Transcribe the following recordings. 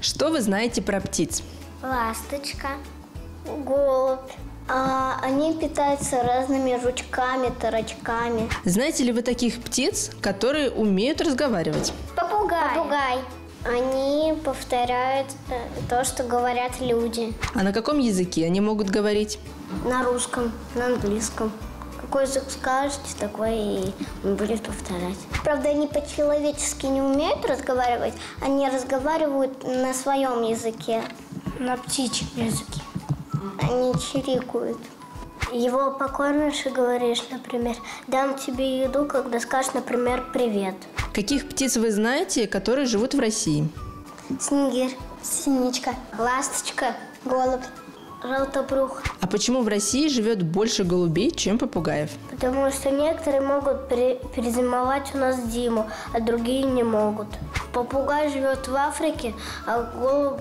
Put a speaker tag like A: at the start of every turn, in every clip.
A: Что вы знаете про птиц?
B: Ласточка, голубь. А, они питаются разными жучками, тарачками.
A: Знаете ли вы таких птиц, которые умеют разговаривать?
B: Попугай. Попугай. Они повторяют э, то, что говорят люди.
A: А на каком языке они могут говорить?
B: На русском, на английском. Какой язык скажете, такой и он будет повторять. Правда, они по-человечески не умеют разговаривать, они разговаривают на своем языке. На птичьем языке. Они чирикают. Его покормишь и говоришь, например, дам тебе еду, когда скажешь, например, привет.
A: Каких птиц вы знаете, которые живут в России?
B: Снегирь, синичка, ласточка, голубь, желтобрух.
A: А почему в России живет больше голубей, чем попугаев?
B: Потому что некоторые могут пере- перезимовать у нас зиму, а другие не могут. Попугай живет в Африке, а голубь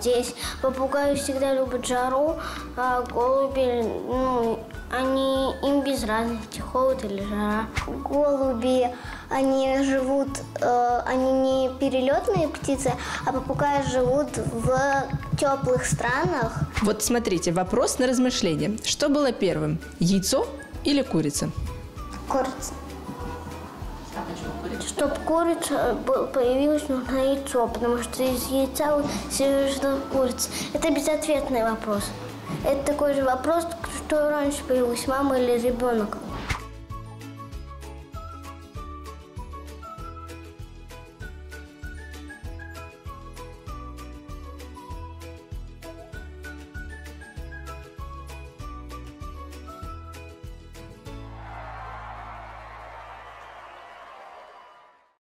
B: здесь. Попугаи всегда любят жару, а голуби, ну, они им без разницы, холод или жара. Голуби, они живут, э, они не перелетные птицы, а попугаи живут в теплых странах.
A: Вот смотрите, вопрос на размышление. Что было первым, яйцо или курица?
B: Курица. Чтобы курица б- появилась, нужно яйцо, потому что из яйца совершена курица. Это безответный вопрос. Это такой же вопрос, что раньше появилась мама или ребенок.